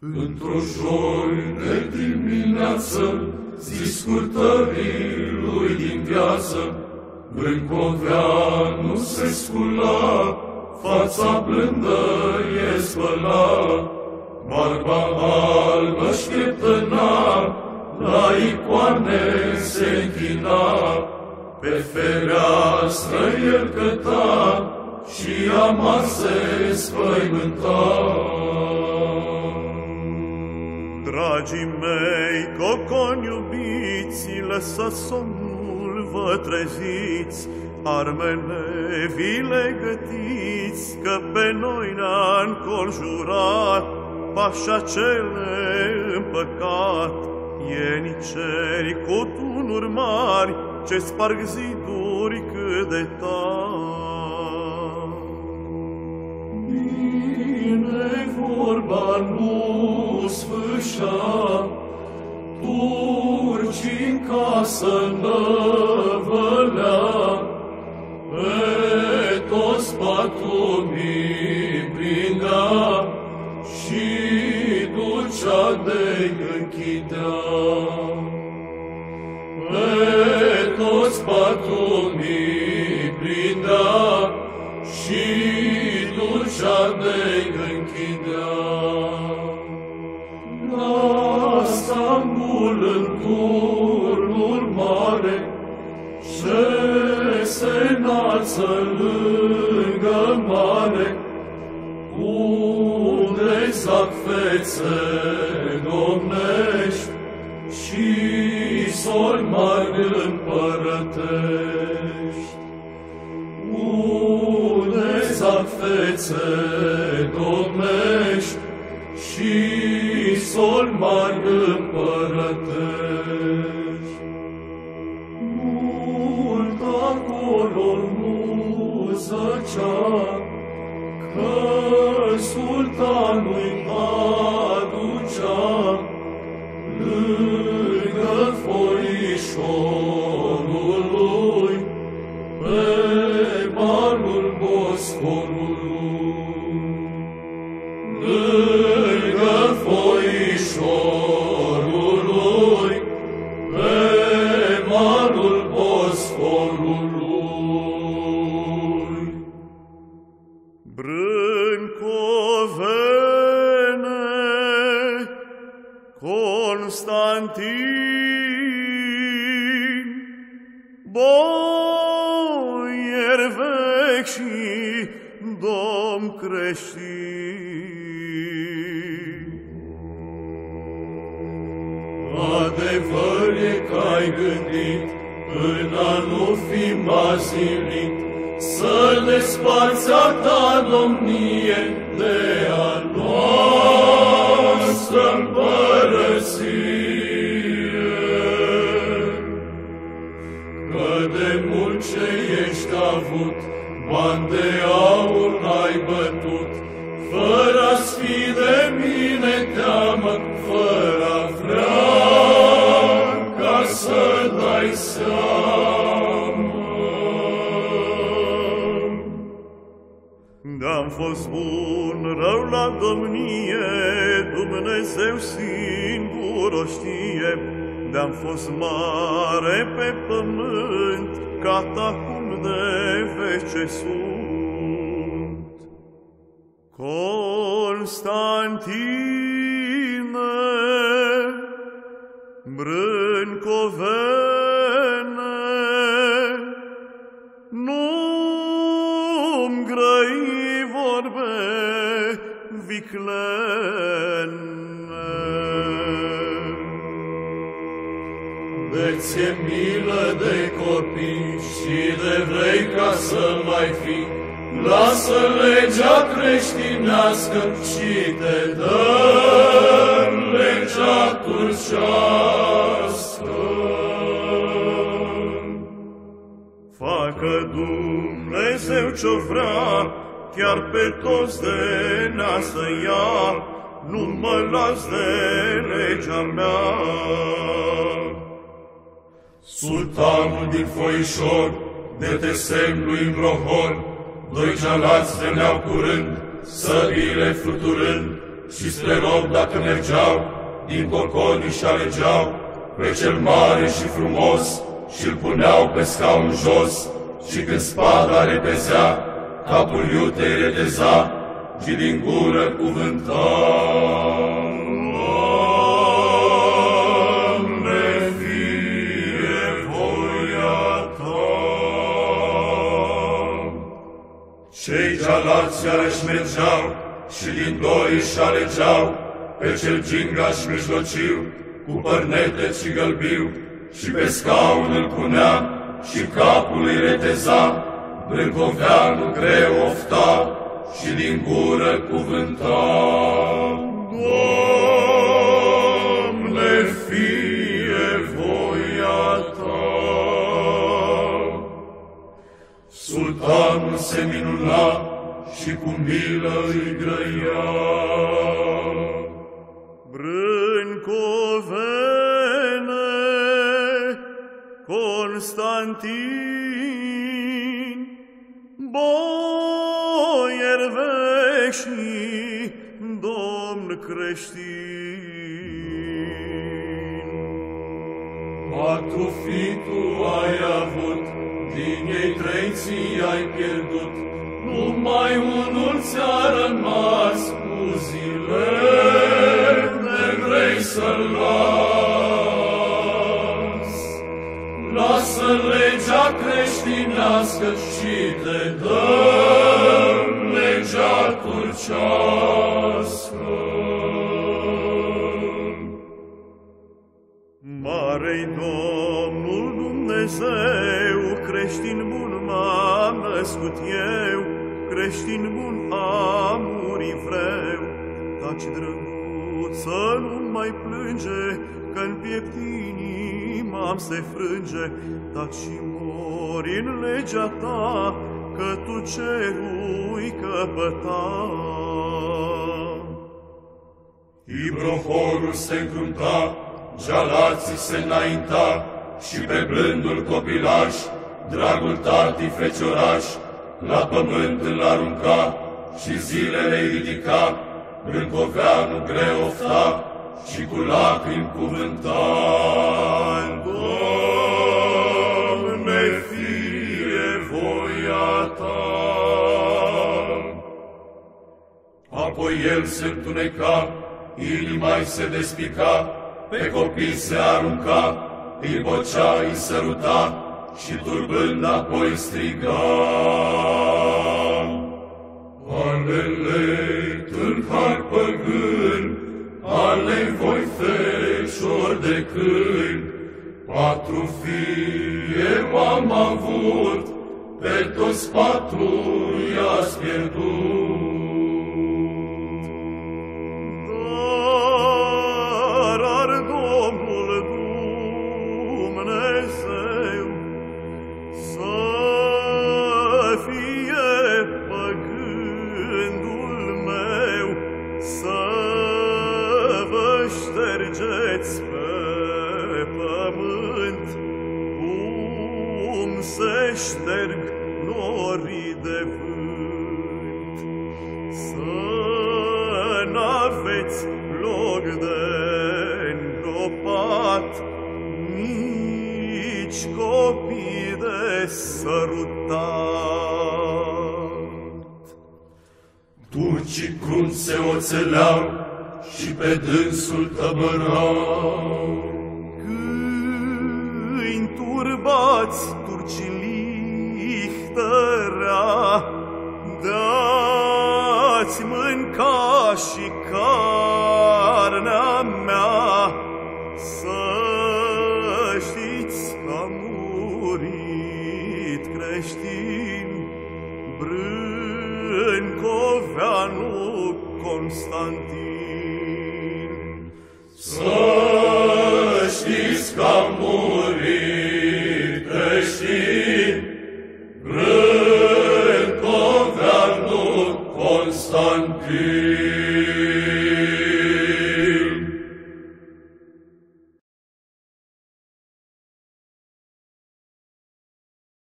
Într-o joi de dimineață, zi scurtării lui din viață, Brâncoveanu se scula, fața blândă e spăla, barba albă șteptăna, la icoane se închina, pe fereastră el căta și amar se spăimânta. Dragii mei, coconi iubiți, lăsa somnul, vă treziți, armele vi le gătiți, că pe noi ne-a înconjurat pașa cele împăcat. Ieniceri cu tunuri mari, ce sparg ziduri cât de tari. Bine vorba nu sfâșa, turci în casă năvălea, pe toți patumii prindea și ducea de închidea. Stambul în turnul mare, ce se înalță lângă mare, unde zac fețe domnești și sori mari împărătești. Unde zac fețe domnești și sori mari sultanul Constantin, boier vechi și domn creștin. Adevăr e că ai gândit, în a nu fi mazilit, să desparți a ta domnie de a noastră împărăție. Avut, bani de aur ai bătut, fără a-ți fi de mine teamă, fără a vrea ca să dai seama. De-am fost bun, rău la domnie, Dumnezeu singur o știe, De-am fost mare pe pământ, Catacum de vece sunt. Constantine, Brâncovene, nu-mi grăi vorbe viclene. De ție milă de copii și de vrei ca să mai fi, Lasă legea creștinească și te dă legea turcească. Facă Dumnezeu ce-o vrea, chiar pe toți de nea să ia, nu mă las de legea mea. Sultanul din foișor, de te semn lui Brohor, Doi cealați veneau curând, săbile fluturând, și spre rog dacă mergeau, din coconii și alegeau, pe cel mare și frumos, și-l puneau pe scaun jos, și când spada repezea, capul iutei reteza, și din gură cuvânta. Cei cealalți iarăși mergeau și din doi își alegeau pe cel gingaș mijlociu, cu părnete și gălbiu, și pe scaun îl punea și capul îi reteza, brâncoveanul greu ofta și din gură cuvânta. Doamne, fie voia ta! Sultanul se minuna și cu milă îi grăia. Constantin, boier veșnic, domn creștin. Patru fitu ai avut, din ei trei ți ai pierdut, numai unul ți-a rămas cu zile de vrei să-l Lasă legea creștinească și te dăm legea turcească. Mare-i Domnul Dumnezeu, creștin bun m-am născut eu, creștin bun am murit vreu, taci drăguță, nu mai plânge, că-n piept inima se frânge, dar și mori în legea ta, că tu cerui căpăta. Ibrohorul se încrunta, jalații se înainta, și pe blândul copilaș, dragul tati fecioraș, la pământ îl arunca și zilele ridica, Brâncoveanu greu ofta, și cu lacrimi cuvânta. Doamne, fie voia Ta. Apoi el se întuneca, inima se despica, pe copii se arunca, îi bocea, îi săruta și turbând apoi striga. Alele, tâlhar păgân, ale voi feciori de câini, patru fie am avut, pe toți patru i-ați pierdut. ștergeți pe pământ, cum se șterg norii de vânt. Sărutat. Turcii cum se oțeleau, și pe dânsul tămărau. Câini turbați turcii tărea, dați mânca și carnea mea, Iska